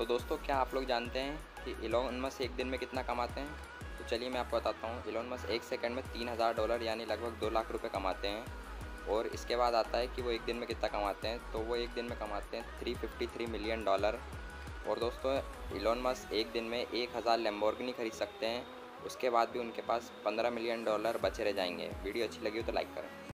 तो दोस्तों, क्या आप लोग जानते हैं कि इलोन मस्क एक दिन में कितना कमाते हैं? तो चलिए मैं आपको बताता हूँ। इलोन मस्क एक सेकंड में तीन हज़ार डॉलर यानी लगभग दो लाख रुपए कमाते हैं और इसके बाद आता है कि वो एक दिन में कितना कमाते हैं? तो वो एक दिन में कमाते हैं three fifty three million dollar और दोस्तों इलोन मस्क एक दिन में एक हज़ार लेम्बोर्गनी खरीद सकते हैं। उसके बाद भी उनके पास पंद्रह मिलियन डॉलर बचे रह जाएँगे। वीडियो अच्छी लगी हो तो लाइक करें।